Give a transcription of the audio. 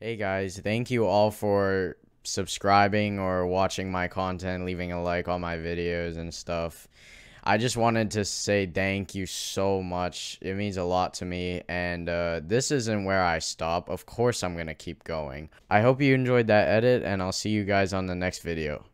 Hey guys, thank you all for subscribing or watching my content, leaving a like on my videos and stuff. I just wanted to say thank you so much. It means a lot to me, and uh, this isn't where I stop. Of course, I'm going to keep going. I hope you enjoyed that edit, and I'll see you guys on the next video.